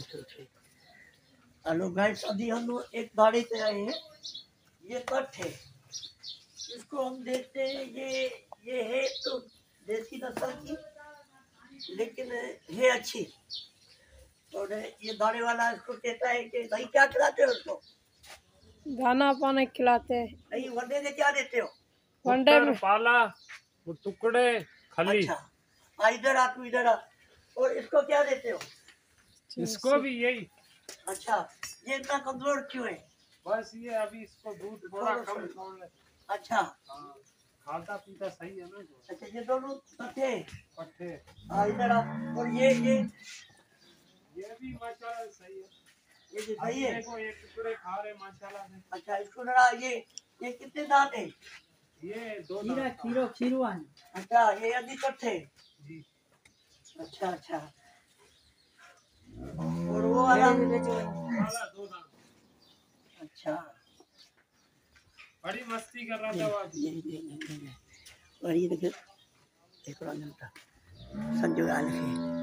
Hello guys अभी हम एक गाड़ी पे आए हैं। ये कट है। इसको हम देखते हैं ये ये है तो देसी नस्ल की लेकिन है अच्छी। और ये दाढ़ी वाला इसको कहता है कि भाई क्या खिलाते हो उसको? दाना पानी खिलाते हैं। नहीं वनडे में क्या देते हो? वनडे में पाला टुकड़े खली। अच्छा। इधर आ तू इधर आ। और इसको क्या देते हो? इसको भी यही। अच्छा ये इतना कमज़ोर क्यों है? बस ये अभी इसको दूध थोड़ा कम छोड़ ले अच्छा। हाँ, खाता पीता सही है ना? अच्छा ये दोनों पट्टे हैं। पट्टे आ, इधर आ और ये ये। ये भी माशाल्लाह सही है। ये जो अभी सही है? देखो ये टुकड़े खा रहे माशाल्लाह से अच्छा इसको जरा ये ये कितने दांत है? ये दो खीरा। खीरो खीरवान अच्छा ये अभी कट्ठे जी। अच्छा अच्छा। वाला पाला अच्छा। बड़ी मस्ती कर रहा था ये ये ये। और ये देखो एक और मिलता संजू आल है